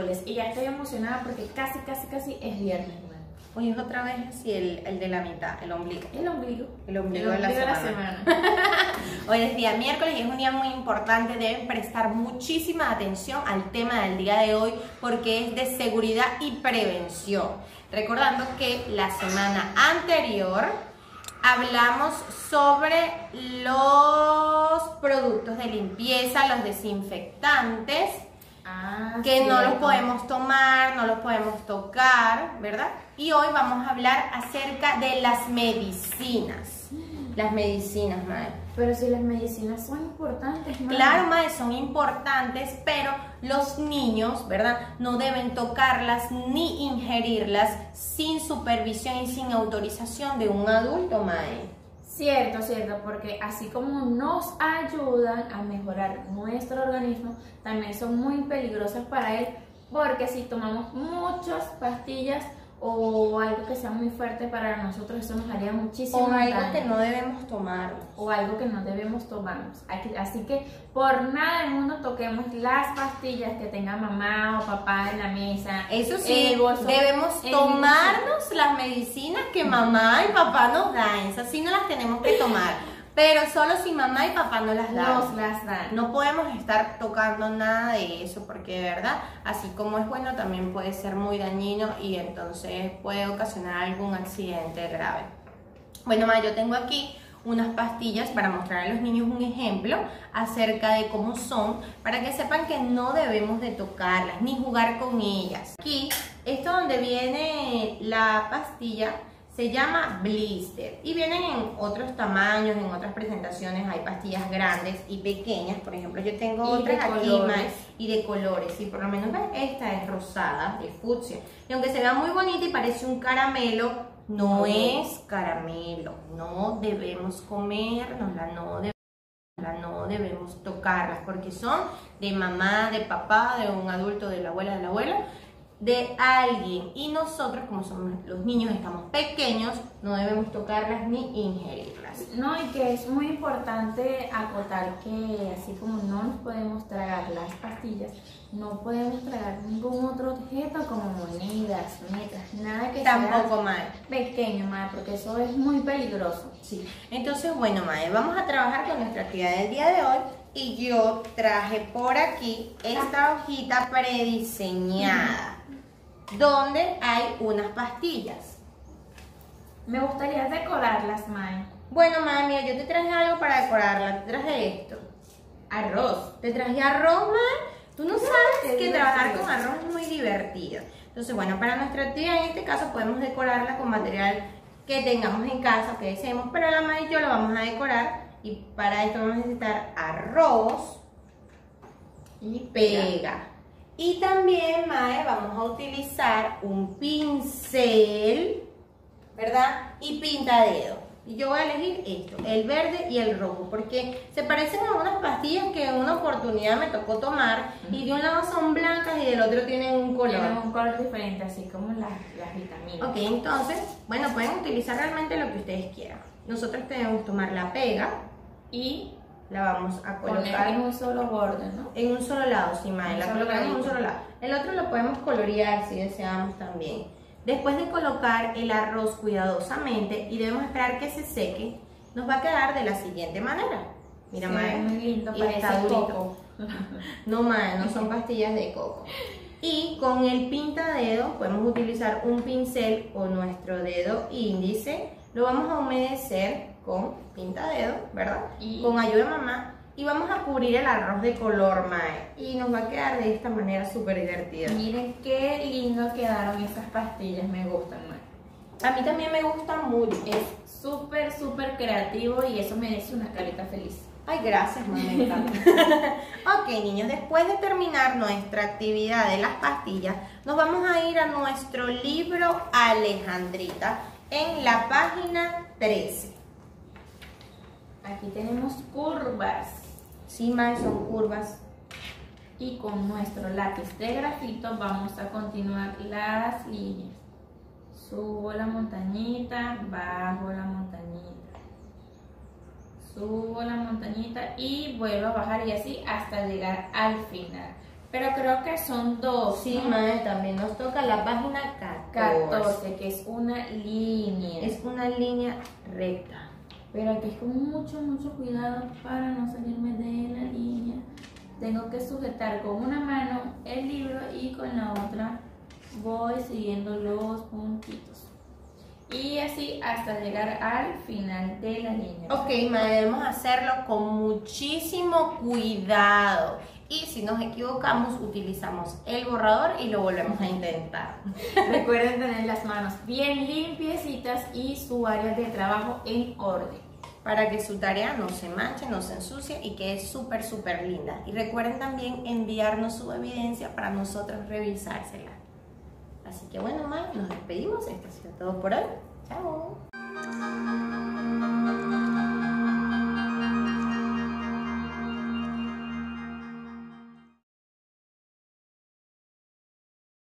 miércoles y ya estoy emocionada porque casi, casi, casi es viernes. Hoy es otra vez así el, el, de la mitad, el ombligo. El ombligo. El ombligo, de, la semana. Hoy es día miércoles y es un día muy importante. Deben prestar muchísima atención al tema del día de hoy porque es de seguridad y prevención. Recordando que la semana anterior hablamos sobre los productos de limpieza, los desinfectantes, ah, que no los podemos tomar, no los podemos tocar, ¿verdad? Y hoy vamos a hablar acerca de las medicinas. Las medicinas, madre. Pero si las medicinas son importantes, madre. Claro, madre, son importantes, pero los niños, ¿verdad? No deben tocarlas ni ingerirlas sin supervisión y sin autorización de un adulto, madre. Cierto, cierto, porque así como nos ayudan a mejorar nuestro organismo, también son muy peligrosas para él, porque si tomamos muchas pastillas o algo que sea muy fuerte para nosotros, eso nos haría muchísimo O algo que no debemos tomar. O algo que no debemos tomarnos. Así que por nada del mundo toquemos las pastillas que tenga mamá o papá en la mesa. Eso sí, debemos tomarnos las medicinas que mamá y papá nos dan. Esas sí no las tenemos que tomar. Pero solo si mamá y papá no las dan. las dan. No podemos estar tocando nada de eso porque de verdad, así como es bueno, también puede ser muy dañino y entonces puede ocasionar algún accidente grave. Bueno, mamá, yo tengo aquí unas pastillas para mostrar a los niños un ejemplo acerca de cómo son, para que sepan que no debemos de tocarlas ni jugar con ellas. Aquí, esto donde viene la pastilla, se llama blister y vienen en otros tamaños, en otras presentaciones. Hay pastillas grandes y pequeñas, por ejemplo yo tengo otras aquí y de colores. Y por lo menos esta es rosada, de fucsia. Y aunque se vea muy bonita y parece un caramelo, no, es caramelo, no debemos comérnosla, no debemos no debemos tocarlas porque son de mamá, de papá, de un adulto, de la abuela, de la abuela de alguien. Y nosotros como somos los niños estamos pequeños no debemos tocarlas ni ingerirlas. No y que es muy importante acotar que así como no nos podemos tragar las pastillas no podemos tragar ningún otro objeto como monedas metas nada que tampoco sea pequeño mae porque eso es muy peligroso. Sí. Entonces bueno mae vamos a trabajar con nuestra actividad del día de hoy. Y yo traje por aquí esta hojita prediseñada donde hay unas pastillas. Me gustaría decorarlas, Mae. Bueno, mami, yo te traje algo para decorarla. Te traje esto. Arroz. Te traje arroz, Mae. Tú no sabes que trabajar con arroz es muy divertido. Entonces, bueno, para nuestra actividad en este caso podemos decorarla con material que tengamos en casa, que deseemos, pero la madre y yo lo vamos a decorar y para esto vamos a necesitar arroz y pega. Y también, Mae, vamos a utilizar un pincel, ¿verdad? Y pintadedo. Y yo voy a elegir esto, el verde y el rojo, porque se parecen a unas pastillas que en una oportunidad me tocó tomar y de un lado son blancas y del otro tienen un color. Tienen un color diferente, así como las, las vitaminas. Ok, entonces, bueno, pueden utilizar realmente lo que ustedes quieran. Nosotros debemos tomar la pega y la vamos a colocar en un solo borde, ¿no? En un solo lado, sí, Mae, la colocamos en un solo lado. El otro lo podemos colorear si deseamos también. Después de colocar el arroz cuidadosamente y debemos esperar que se seque, nos va a quedar de la siguiente manera. Mira, sí, Mae, muy lindo, parece coco. no, Mae, no son pastillas de coco. Y con el pintadedo podemos utilizar un pincel o nuestro dedo índice. Lo vamos a humedecer con pinta dedo, ¿verdad? Y con ayuda de mamá. Y vamos a cubrir el arroz de color mae. Y nos va a quedar de esta manera súper divertida. Miren qué lindo quedaron esas pastillas, me gustan mae. A mí también me gustan mucho. Es súper, súper creativo y eso merece una carita feliz. Ay, gracias, mamá, ok, niños, después de terminar nuestra actividad de las pastillas, nos vamos a ir a nuestro libro Alejandrita en la página 13. Aquí tenemos curvas. Sí, más son curvas. Y con nuestro lápiz de grafito vamos a continuar las líneas. Subo la montañita, bajo la montañita. Subo la montañita y vuelvo a bajar y así hasta llegar al final. pero creo que son dos. Sí, ¿no? mae, también nos toca la página 14. 14, que es una línea. Es una línea recta. Pero aquí es con mucho, mucho cuidado para no salirme de la línea. Tengo que sujetar con una mano el libro y con la otra voy siguiendo los puntitos. Y así hasta llegar al final de la línea. Ok, debemos hacerlo con muchísimo cuidado. Y si nos equivocamos, utilizamos el borrador y lo volvemos a intentar. Recuerden tener las manos bien limpiecitas y su área de trabajo en orden. Para que su tarea no se manche, no se ensucie y quede súper, súper linda. Y recuerden también enviarnos su evidencia para nosotros revisársela. Así que bueno, mae, nos despedimos. Esto ha sido todo por hoy. Chao.